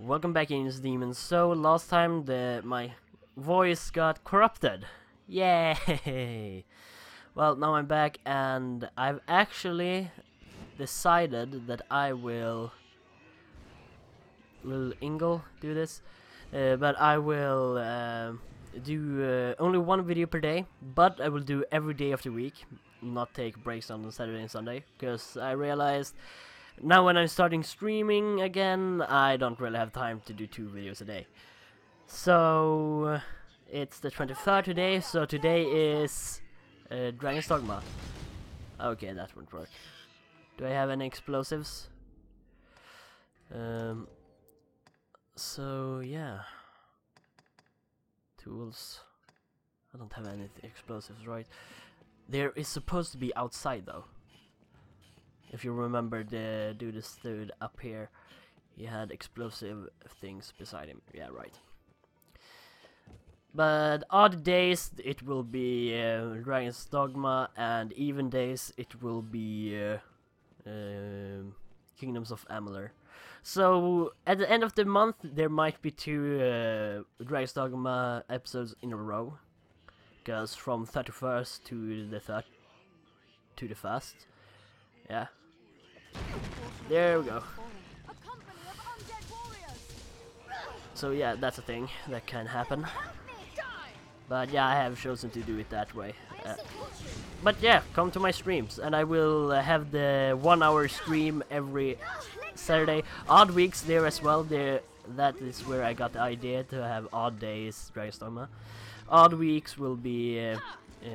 Welcome back Angels Demons. So last time the my voice got corrupted. Yay! Well now I'm back and I've actually decided that I will will Ingle do this? Uh, but I will uh, do uh, only one video per day, but I will do every day of the week, not take breaks on Saturday and Sunday, because I realized now when I'm starting streaming again, I don't really have time to do two videos a day. So it's the 23rd today, so today is uh, Dragon's Dogma. Okay, that won't work. Do I have any explosives? Um. So yeah. Tools. I don't have any explosives, right? There is supposed to be outside though. If you remember the dude stood up here, he had explosive things beside him. Yeah, right. But odd days it will be uh, Dragon's Dogma, and even days it will be uh, um Kingdoms of Amalur. So at the end of the month, there might be two uh, Dragon's Dogma episodes in a row, because from 31st to the third to the first, yeah. There we go. So yeah, that's a thing that can happen. But yeah, I have chosen to do it that way. Uh, but yeah, come to my streams, and I will uh, have the one-hour stream every Saturday. Odd weeks there as well. There, that is where I got the idea to have odd days Dragon's Dogma. Odd weeks will be uh, uh,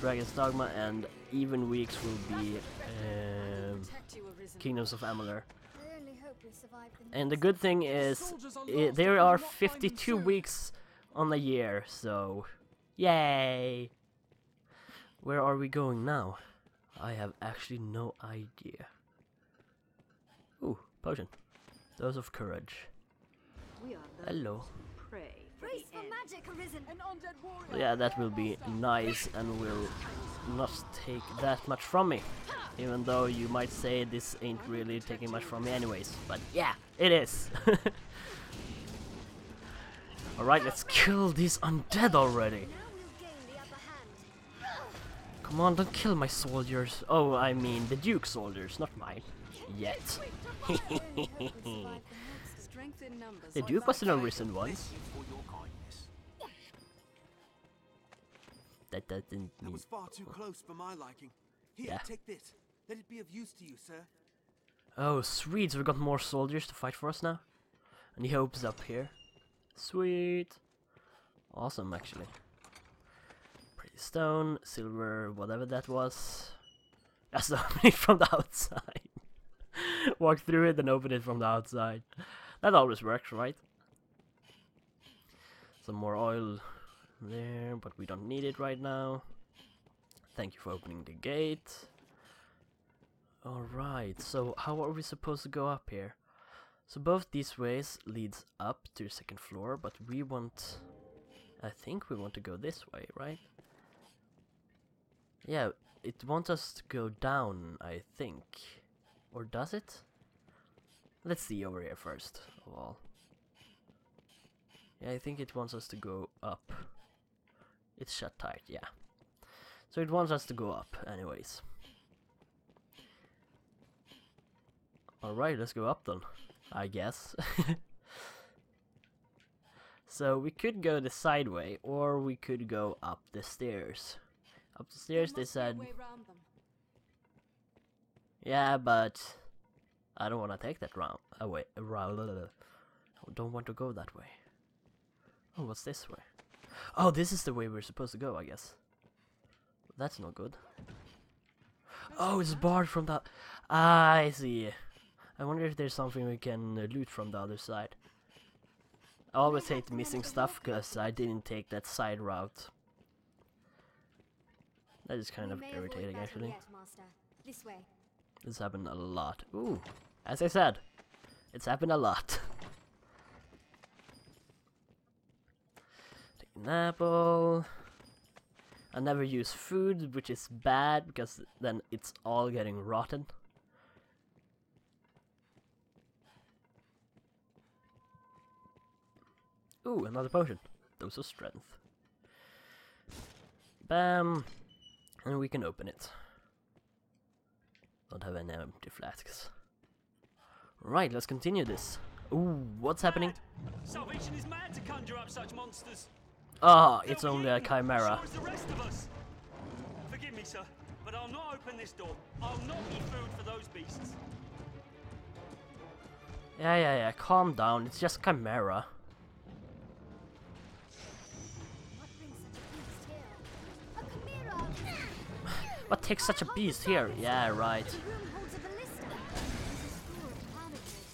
Dragon's Dogma, and even weeks will be um, Kingdoms of Amalur. I only hope we survive the And the good thing is, i there are 52 weeks on the year, so yay! Where are we going now? I have actually no idea. Ooh, potion. Those of courage. We are those Hello. who pray for Race the for end. magic arisen! An undead warrior! Yeah, that will be nice and will not take that much from me. Even though you might say this ain't really taking much from me anyways. But yeah, it is. Alright, let's kill these undead already. Now we'll gain the upper hand. Come on, don't kill my soldiers. Oh, I mean the Duke soldiers, not mine. Yet. In the Duke was an arisen once. That doesn't That mean... was far too close for my liking. Here, Yeah. take this. Let it be of use to you, sir. Oh, sweet, so we got more soldiers to fight for us now. And he hopes up here. Sweet. Awesome, actually. Pretty stone, silver, whatever that was. That's open it from the outside. Walk through it and open it from the outside. That always works, right? Some more oil there, but we don't need it right now. Thank you for opening the gate. Alright, so how are we supposed to go up here? So both these ways leads up to the second floor, but we want... I think we want to go this way, right? Yeah, it wants us to go down, I think. Or does it? Let's see over here first of all. Yeah, I think it wants us to go up. It's shut tight, yeah. So it wants us to go up, anyways. Alright, let's go up then. I guess. so we could go the side way, or we could go up the stairs. Up the stairs, they said, yeah, but I don't want to take that round. Away, round. I don't want to go that way. Oh, what's this way? Oh, this is the way we're supposed to go, I guess. That's not good. Oh, it's barred from that. Ah, I see. I wonder if there's something we can uh, loot from the other side. I always hate missing stuff because I didn't take that side route. That is kind of irritating, actually. This. This happened a lot. Ooh, as I said, it's happened a lot. Take an apple. I never use food, which is bad because then it's all getting rotten. Ooh, another potion. Dose of strength. Bam! And we can open it. Don't have any empty flasks. Right, let's continue this. Ooh, what's happening? Salvation is mad to conjure up such monsters. Ah, it's only a chimera. Sure the rest of us. Forgive me, sir, but I'll not open this door. I'll not be food for those beasts. Yeah, yeah, yeah, calm down. It's just chimera. What takes such a beast here? Yeah, right. The room holds a ballista. This is full of bandages.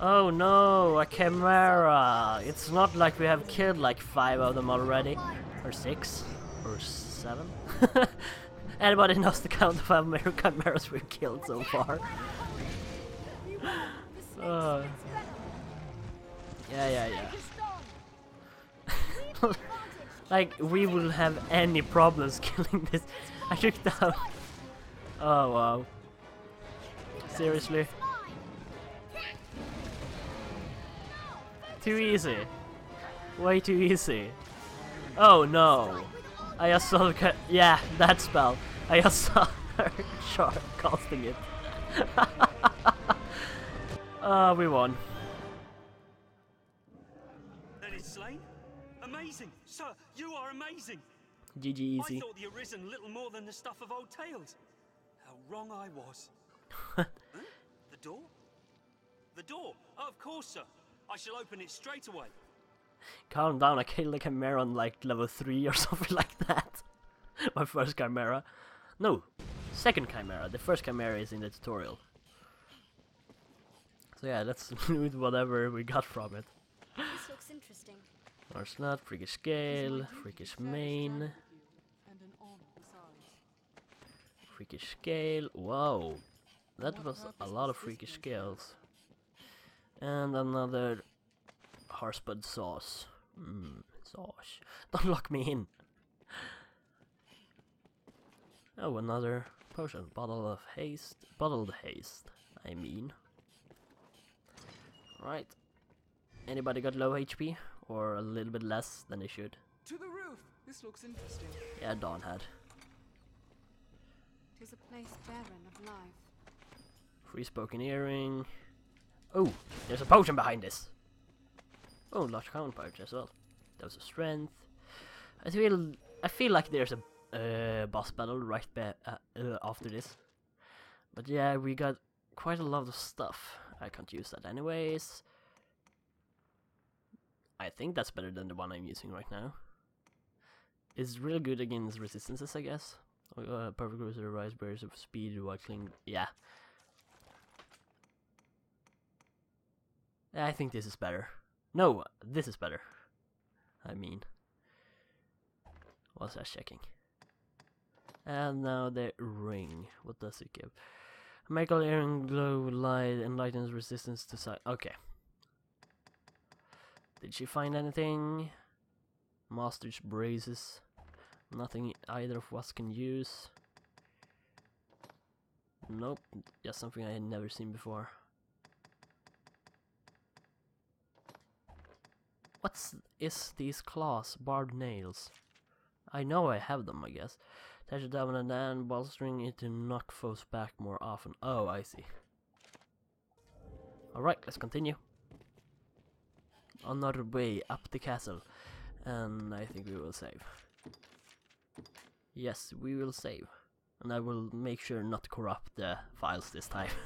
Oh no, a chimera! It's not like we have killed like five of them already. Or six? Or seven? Anybody knows the count of how many chimeras we've killed so far? Uh. Yeah, yeah, yeah. Like, we will have any problems killing this. I took down. Oh wow. Seriously? Too easy. Way too easy. Oh no. I just saw the yeah, that spell. I just saw her shark casting it. Ah, we won. Amazing! Sir, you are amazing! GG I easy. thought the Arisen little more than the stuff of old tales. How wrong I was. huh? The door? The door? Oh, of course, sir. I shall open it straight away. Calm down, I killed a chimera on like level 3 or something like that. My first chimera. No, second chimera. The first chimera is in the tutorial. So yeah, let's loot whatever we got from it. This looks interesting. Or not, freakish scale, freakish main, freakish scale. Whoa, that was a lot of freakish scales. And another Harspud sauce. Mmm, sauce. Don't lock me in. Oh, another potion. Bottle of haste. Bottled haste, I mean. Right. Anybody got low HP? Or a little bit less than they should? To the roof! This looks interesting. Yeah, Dawn had. Tis a place barren of life. Free spoken earring. Oh, there's a potion behind this. Oh, large count pouch as well. That was a strength. I feel I feel like there's a uh, boss battle right ba- uh, uh, after this. But yeah, we got quite a lot of stuff. I can't use that anyways. I think that's better than the one I'm using right now. It's really good against resistances, I guess. Uh, perfect cruiser, rise bears of speed, while cling. Yeah, I think this is better. No, this is better. I mean, what's that checking? And now the ring. What does it give? Magical earring glow light enlightens resistance to sight. Okay. Did she find anything? Master's braces. Nothing either of us can use. Nope, just something I had never seen before. What's is these claws? Barbed nails. I know I have them, I guess. Attach it down and then bolstering it to knock foes back more often. Oh, I see. Alright, let's continue. On our way up the castle. And I think we will save. Yes, we will save. And I will make sure not to corrupt the files this time.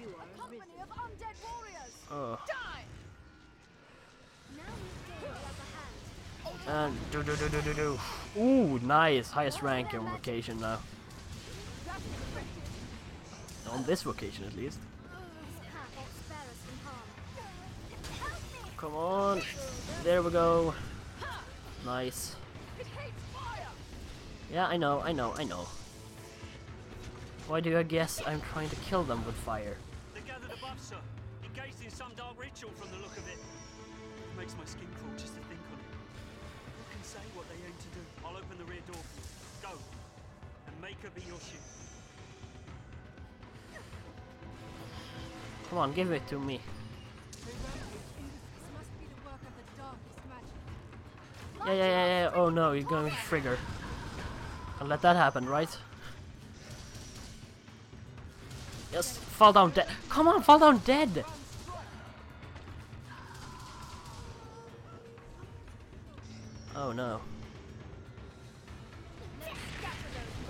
You are of undead warriors! oh. Now we've gained the upper hand. And do do do do do do. Ooh, nice. Highest rank on vocation now. On this vocation at least. Come on. There we go. Nice. Yeah, I know, I know, I know. Why do I guess I'm trying to kill them with fire? They're gathered above, sir. Engaged in some dark ritual from the look of it. It Makes my skin crawl just to think on it. Who can say what they aim to do? I'll open the rear door for you. Go. And make her be your shield. Come on, give it to me. Yeah, yeah, yeah, yeah. Oh no, you're going to trigger. Let that happen, right? Yes, fall down dead. Come on, fall down dead. Oh no.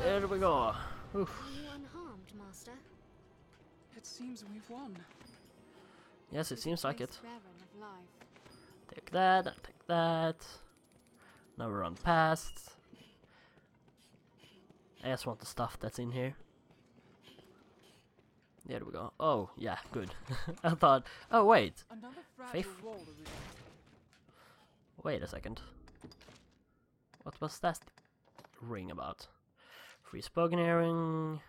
There we go. Oof. You unharmed, Master? It seems we've won. Yes, it seems like it. Grace Baron of life. Take that, take that. Now we run past. I just want the stuff that's in here. There we go. Oh, yeah, good. I thought, oh wait, Faith- wait a second. What was that ring about? Free spoken hearing,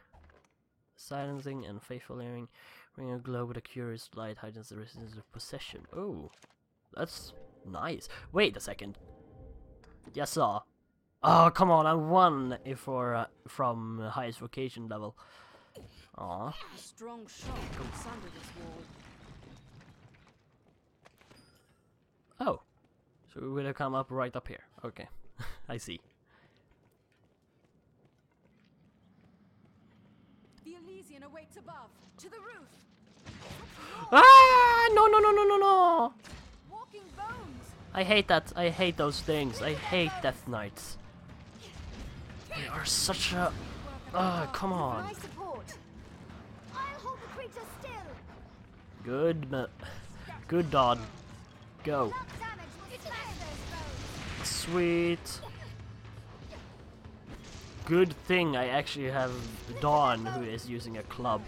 silencing, and faithful hearing. Ring a glow with a curious light heightens the resistance of possession. Oh, that's nice. Wait a second. Yes, sir. Oh, come on, I won if for uh, from highest vocation level. Aw. Strong shock comes under this wall. Oh. So we will come up right up here. Okay. I see. The Elysion awaits above. To the roof. Ah! No, no, no, no, no, no! I hate that. I hate those things. I hate Death Knights. They are such a. Ah, come on. My support. I'll hold the creature still. Good, ma- good Dodd. Go. That damage will smash those bones. Sweet. Good thing I actually have Dawn who is using a club.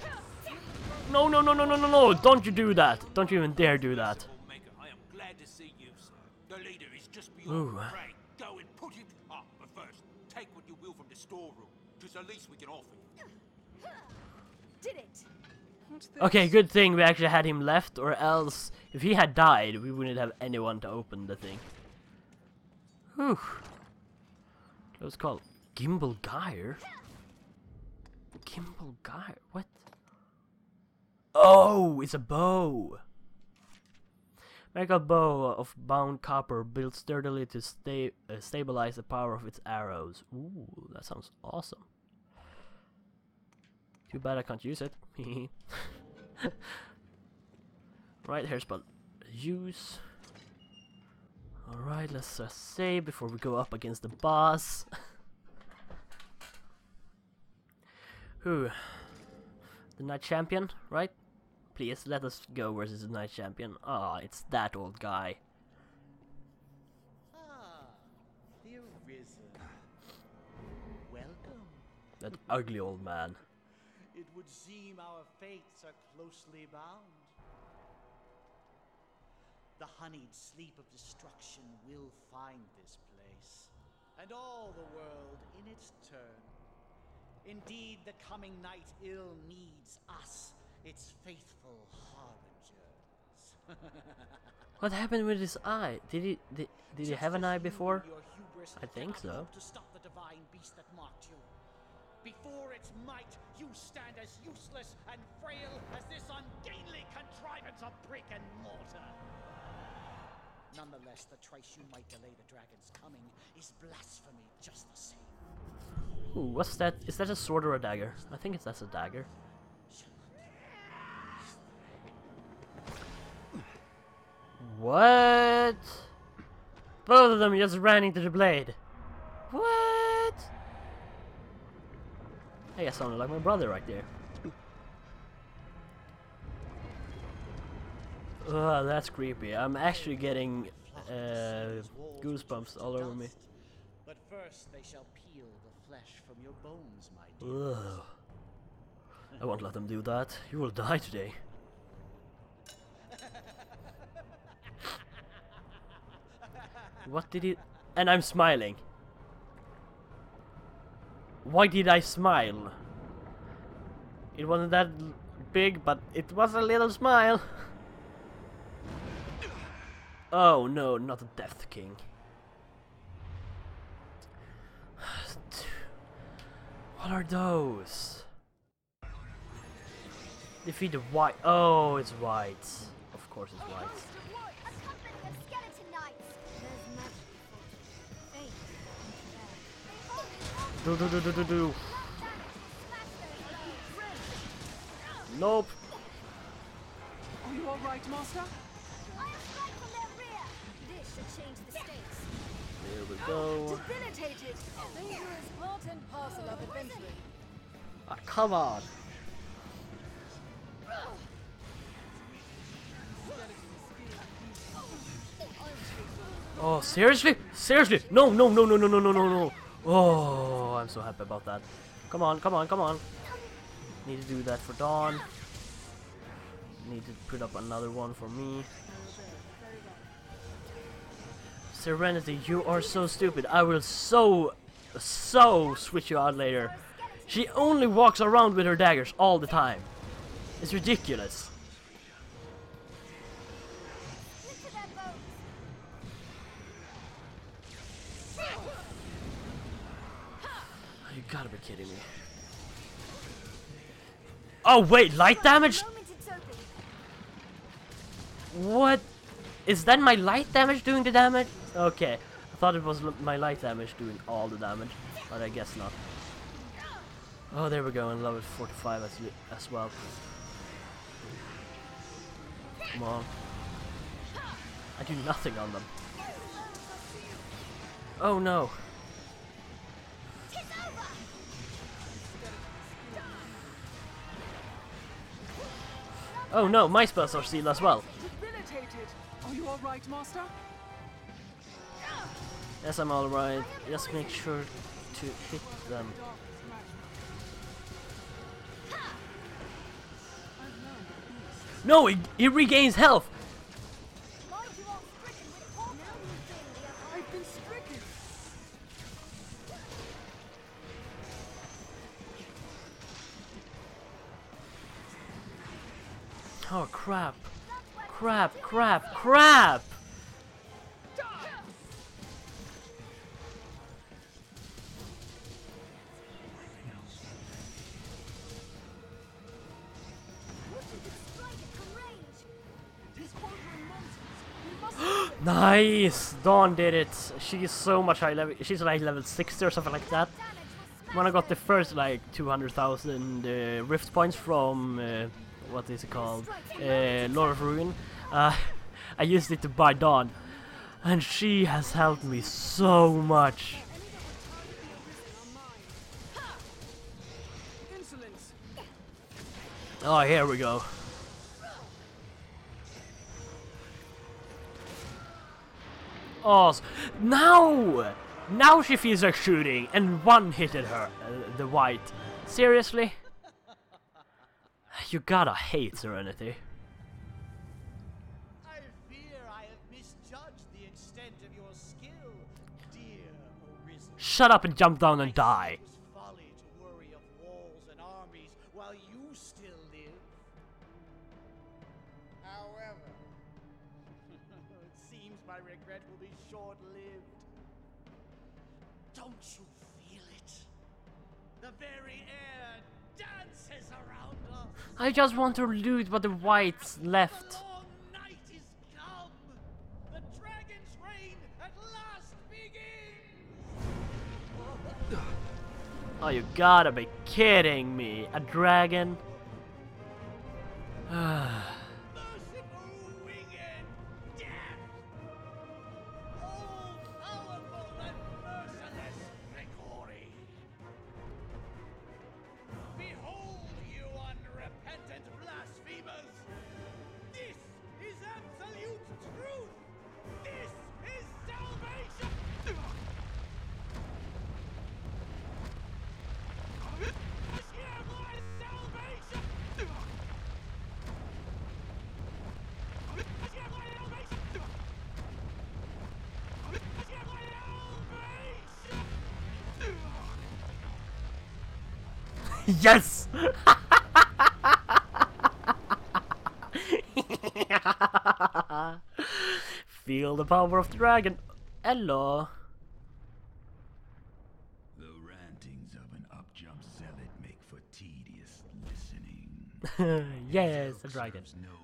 No, no, no, no, no, no, no! Don't you do that! Don't you even dare do that! Omega, I am glad to see you, sir. The leader is just Ooh. beyond. Go and put it up. But first, take what you will from the storeroom. Just the least we can offer you. Did it. Okay, good thing we actually had him left, or else, if he had died, we wouldn't have anyone to open the thing. Whew. Close call. Gimbal Geyer? Gimbal Geyer? What? Oh, it's a bow! A bow of bound copper built sturdily to sta uh, stabilize the power of its arrows. Ooh, that sounds awesome. Too bad I can't use it. right, here's but use. Alright, let's uh, save before we go up against the boss. Who? The Knight Champion, right? Please, let us go versus the Knight Champion. Ah, it's that old guy. Ah, the Arisen. Welcome. That ugly old man. It would seem our fates are closely bound. The honeyed sleep of destruction will find this place, and all the world in its turn. Indeed, the coming night ill needs us, its faithful harbingers. What happened with his eye? Did he did, did he have an eye before? in your hubris I think so. To stop the divine beast that marked you. Before its might, you stand as useless and frail as this ungainly contrivance of brick and mortar. Nonetheless, the trice you might delay the dragon's coming is blasphemy just the same. Ooh, what's that? Is that a sword or a dagger? I think it's that's a dagger. What? Both of them just ran into the blade. What? Hey, I sounded like my brother right there. Ugh, that's creepy. I'm actually getting uh, goosebumps all over me. But first, they shall peel the flesh from your bones, my dear. I won't let them do that. You will die today. What did he... And I'm smiling. Why did I smile? It wasn't that big, but it was a little smile. Oh no, not the Death King. What are those? Defeat the white. Oh, it's white. Of course, it's white. Do do do do do do. Nope. Are you all right, Master? Here we go. Ah, come on. Oh, seriously? Seriously? No, no, no, no, no, no, no, no. Oh, I'm so happy about that. Come on, come on, come on. Need to do that for Dawn. Need to put up another one for me. Serenity, you are so stupid. I will so, so switch you out later. She only walks around with her daggers all the time. It's ridiculous. Gotta be kidding me. Oh wait, light damage? What? Is that my light damage doing the damage? Okay, I thought it was my light damage doing all the damage, but I guess not. Oh, there we go, and level 45 as, as well. Come on. I do nothing on them. Oh no. Oh no, my spells are sealed as well. Are you all right, Master? Yes, I'm alright. Just make sure to hit them. No, he, he regains health! Oh crap. Crap, crap, crap! Nice! Dawn did it. She's so much high level. She's like level 60 or something like that. When I got the first like 200,000 uh, rift points from uh, what is it called? Uh, Lord of Ruin, uh, I used it to buy Dawn, and she has helped me so much. Oh, here we go. Oh, now! Now she feels like shooting, and one hitted her, uh, the white. Seriously? You gotta hate Serenity. I fear I have misjudged the extent of your skill, dear Arisen. Shut up and jump down and die. I just want to loot what the whites left. The long night is come. The dragon's reign at last begins. Oh, you gotta be kidding me. A dragon? yes! Feel the power of the dragon. Hello. The rantings of an upjump zealot make for tedious listening. yes, a Joke dragon. no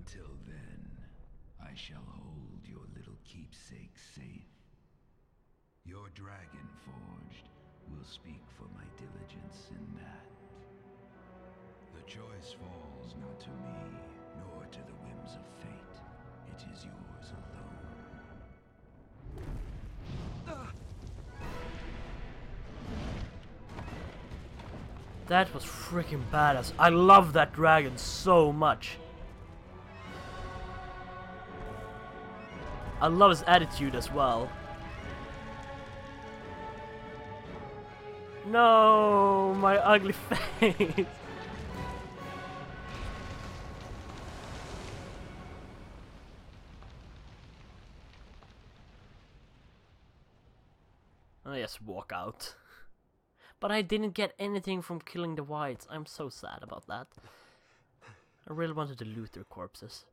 Until then, I shall hold your little keepsake safe. Your dragon forged will speak for my diligence in that. The choice falls not to me, nor to the whims of fate. It is yours alone. That was freaking badass. I love that dragon so much. I love his attitude as well. No, my ugly face. I just walk out. But I didn't get anything from killing the whites. I'm so sad about that. I really wanted to loot their corpses.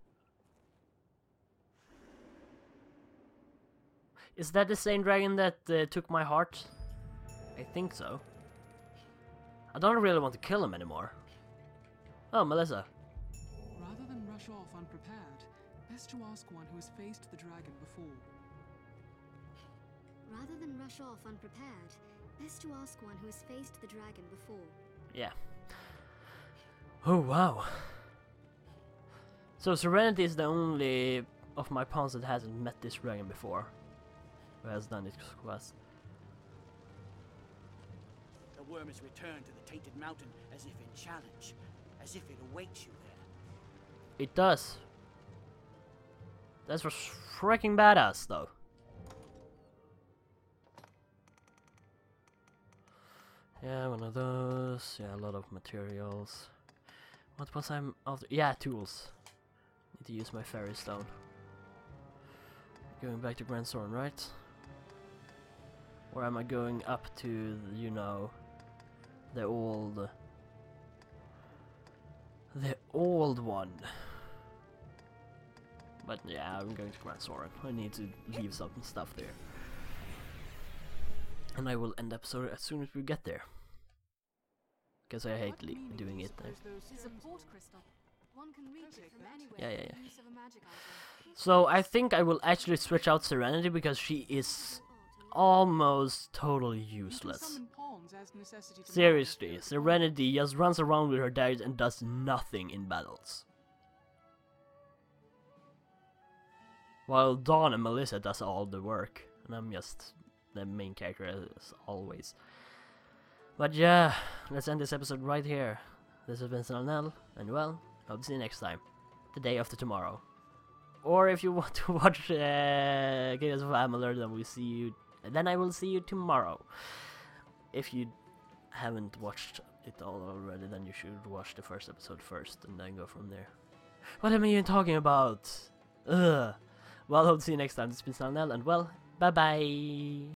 Is that the same dragon that uh, took my heart? I think so. I don't really want to kill him anymore. Oh, Melissa. Rather than rush off unprepared, best to ask one who has faced the dragon before. Rather than rush off unprepared, best to ask one who has faced the dragon before. Yeah. Oh, wow. So Serenity is the only of my pawns that hasn't met this dragon before. Who has done this quest. The worm has returned to the Tainted Mountain as if in challenge, as if it awaits you there. It does. That's freaking badass though. Yeah, one of those. Yeah, a lot of materials. What was I after? Oh, yeah, tools. Need to use my fairy stone. Going back to Gran Soren, right? Or am I going up to, you know, the old... The old one? But yeah, I'm going to Gran Soren. I need to leave some stuff there. And I will end up episode as soon as we get there. Because I hate le- doing it there. suppose those It's a stones port hold? crystal. One can reach it take from that. anywhere Yeah, yeah, yeah. the use of a magic item. So I think I will actually switch out Serenity because she is almost totally useless. summon pawns as necessity demands, Seriously, Serenity just runs around with her daggers and does nothing in battles. While Dawn and Melissa does all the work, and I'm just the main character as always. But yeah, let's end this episode right here. This has been Sallenel, and well, hope to see you next time, the day after tomorrow. Or if you want to watch uh, Chaos of Amalur, then we see you. Then I will see you tomorrow. If you haven't watched it all already, then you should watch the first episode first and then go from there. What am I even talking about? Ugh. Well, hope to see you next time. This has been Sallenel, and well, bye bye.